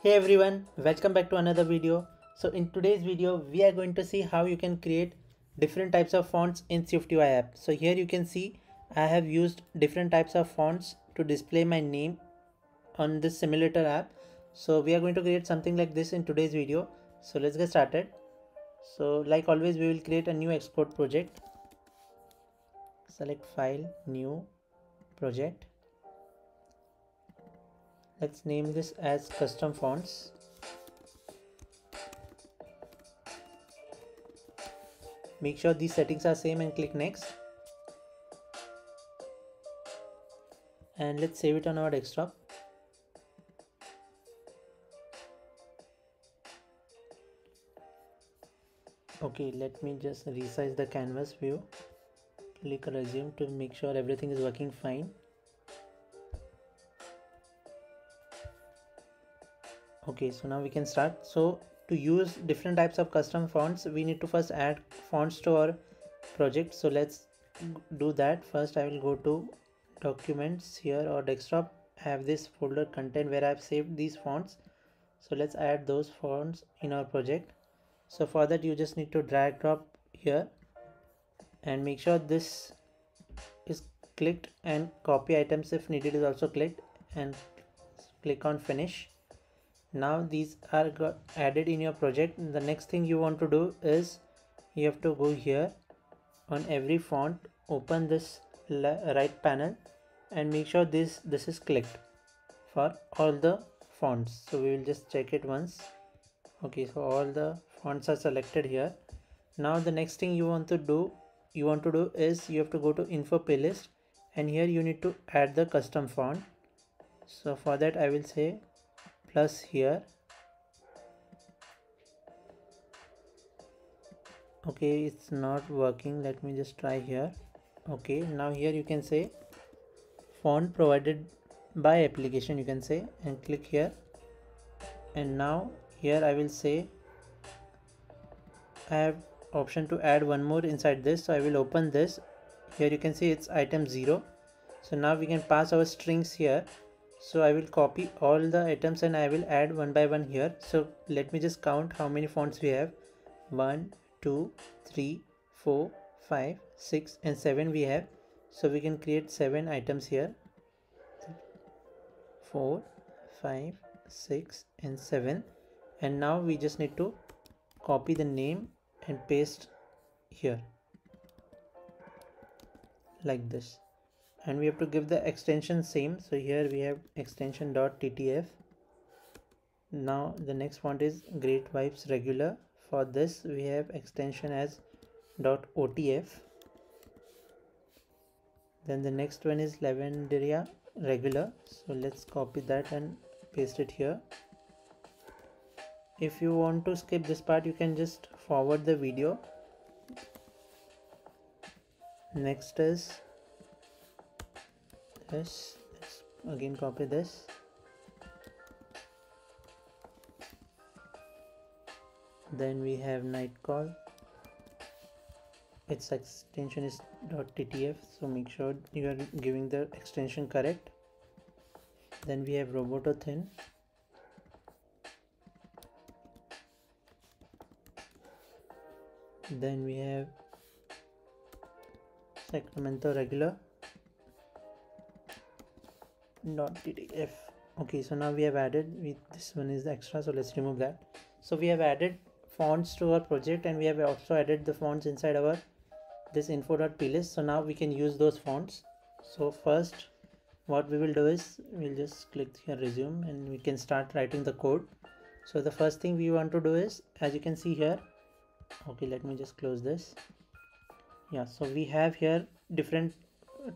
Hey everyone, welcome back to another video. So in today's video, we are going to see how you can create different types of fonts in SwiftUI app. So here you can see I have used different types of fonts to display my name on this simulator app. So we are going to create something like this in today's video. So let's get started. So like always, we will create a new Xcode project. Select file, new project let's name this as custom fonts. Make sure these settings are same and click next. And let's save it on our desktop. Okay let me just resize the canvas view. Click resume to make sure everything is working fine okay so now we can start. So to use different types of custom fonts we need to first add fonts to our project. So let's do that. First i will go to documents here or desktop. I have this folder content where i've saved these fonts. So let's add those fonts in our project. So for that you just need to drag drop here and make sure this is clicked and copy items if needed is also clicked and click on finish now these are added in your project. The next thing you want to do is you have to go here. On every font open this right panel and make sure this this is clicked for all the fonts. So we will just check it once. Okay so all the fonts are selected here. Now the next thing you want to do you want to do is you have to go to info plist and here you need to add the custom font. So for that i will say plus here. Okay it's not working. Let me just try here. Okay now here you can say font provided by application you can say and click here. And now here I will say I have option to add one more inside this so I will open this. Here you can see it's item 0 so now we can pass our strings here so I will copy all the items and I will add one by one here. So let me just count how many fonts we have. One two three four five six and seven we have. So we can create seven items here. Four five six and seven. And now we just need to copy the name and paste here. Like this and we have to give the extension same. So here we have extension dot ttf now the next one is great vibes regular. For this we have extension as dot otf then the next one is lavanderia regular. So let's copy that and paste it here. If you want to skip this part you can just forward the video. Next is this let's again copy this. Then we have night call. Its extension is .ttf so make sure you are giving the extension correct. Then we have robotothin then we have sacramento regular dot ttf okay so now we have added with this one is extra so let's remove that. So we have added fonts to our project and we have also added the fonts inside our this info.plist so now we can use those fonts. So first what we will do is we'll just click here resume and we can start writing the code. So the first thing we want to do is as you can see here okay let me just close this. Yeah so we have here different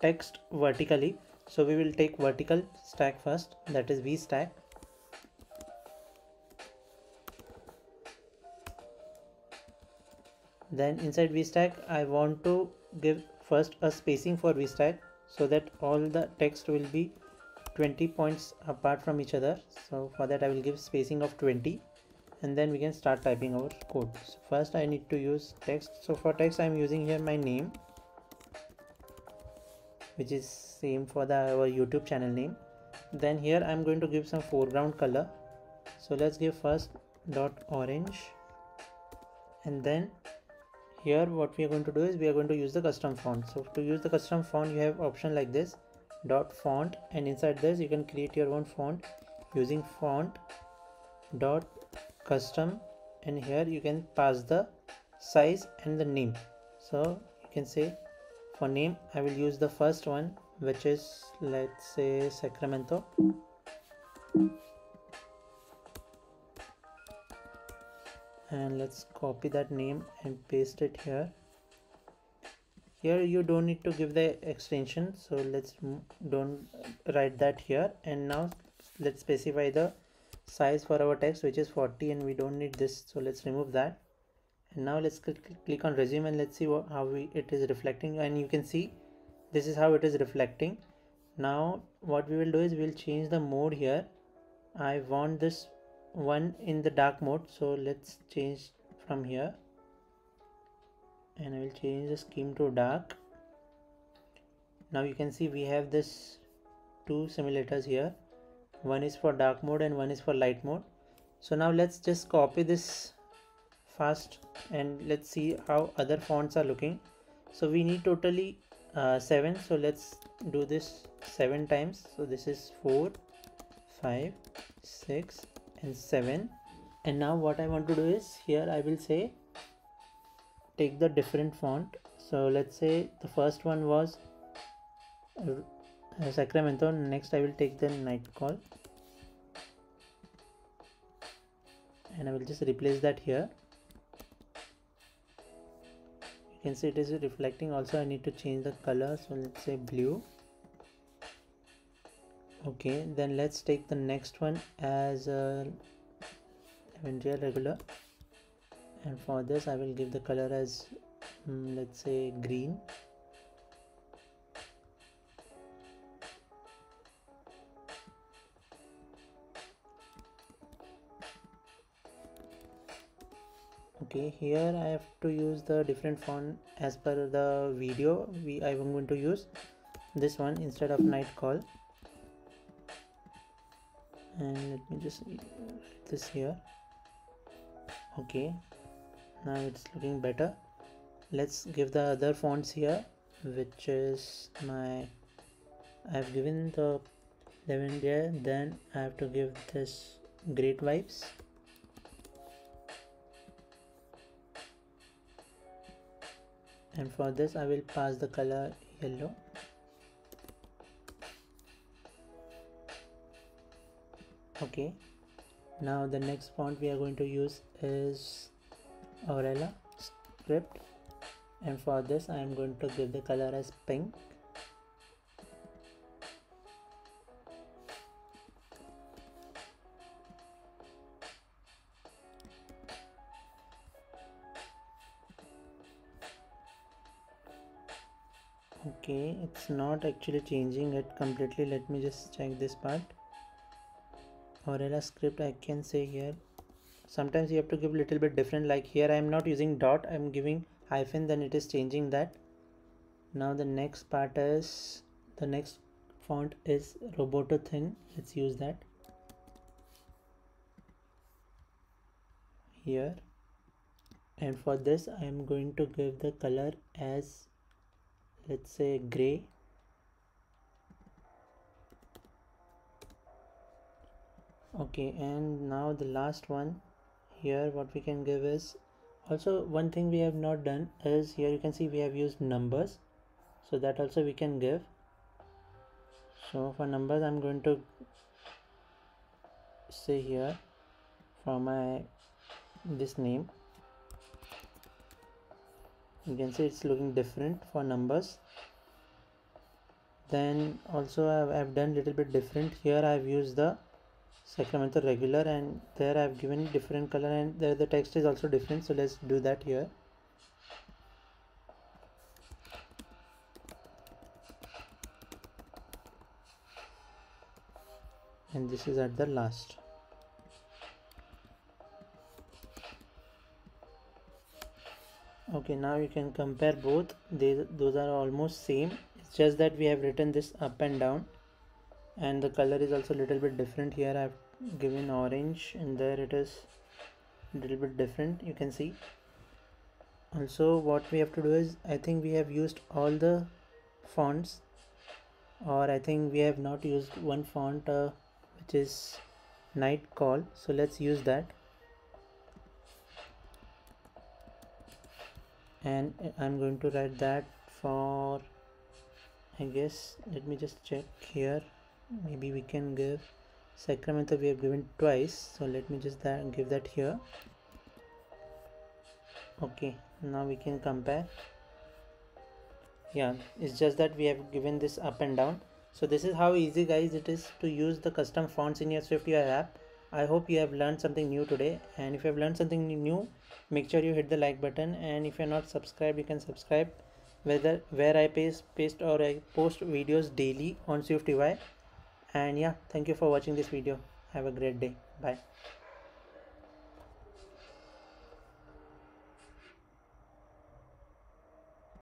text vertically so we will take vertical stack first that is v stack. Then inside v stack i want to give first a spacing for v stack so that all the text will be 20 points apart from each other. So for that i will give spacing of 20 and then we can start typing our code. So first i need to use text. So for text i'm using here my name which is same for the our youtube channel name. Then here i'm going to give some foreground color. So let's give first dot orange. And then here what we are going to do is we are going to use the custom font. So to use the custom font you have option like this dot font. And inside this you can create your own font using font dot custom. And here you can pass the size and the name. So you can say for name. I will use the first one which is let's say Sacramento. And let's copy that name and paste it here. Here you don't need to give the extension so let's don't write that here. And now let's specify the size for our text which is 40 and we don't need this so let's remove that and now let's click on resume and let's see what, how we, it is reflecting. And you can see this is how it is reflecting. Now what we will do is we'll change the mode here. I want this one in the dark mode. So let's change from here. And I will change the scheme to dark. Now you can see we have this two simulators here. One is for dark mode and one is for light mode. So now let's just copy this fast and let's see how other fonts are looking. So we need totally uh, seven. So let's do this seven times. So this is four five six and 7 and now what I want to do is here I will say take the different font. So let's say the first one was uh, Sacramento. Next I will take the night call. And I will just replace that here see it is reflecting also I need to change the color so let's say blue. Okay then let's take the next one as a regular. And for this I will give the color as um, let's say green okay here I have to use the different font as per the video we I am going to use. This one instead of night call. And let me just this here. Okay now it's looking better. Let's give the other fonts here which is my I've given the lavender then I have to give this great vibes and for this I will pass the color yellow. Okay. Now the next font we are going to use is Aurela script. And for this I am going to give the color as pink okay it's not actually changing it completely. Let me just check this part. Aurela script I can say here. Sometimes you have to give a little bit different like here I am not using dot I am giving hyphen then it is changing that. Now the next part is the next font is Roboto thin let's use that. Here. And for this I am going to give the color as let's say gray. Okay and now the last one here what we can give is also one thing we have not done is here you can see we have used numbers. So that also we can give. So for numbers i'm going to say here for my this name you can see it's looking different for numbers. Then also I've, I've done little bit different. Here I've used the Sacramento regular and there I've given different color and there the text is also different. So let's do that here. And this is at the last okay now you can compare both. They, those are almost same. It's just that we have written this up and down. And the color is also a little bit different here. I've given orange and there it is a little bit different you can see. Also what we have to do is I think we have used all the fonts or I think we have not used one font uh, which is night call. So let's use that and I'm going to write that for I guess let me just check here. Maybe we can give Sacramento we have given twice. So let me just that, give that here. Okay now we can compare. Yeah it's just that we have given this up and down. So this is how easy guys it is to use the custom fonts in your SwiftUI app I hope you have learned something new today. And if you have learned something new make sure you hit the like button. And if you're not subscribed you can subscribe. Whether where I paste paste or I post videos daily on SwiftUI and yeah thank you for watching this video. Have a great day. Bye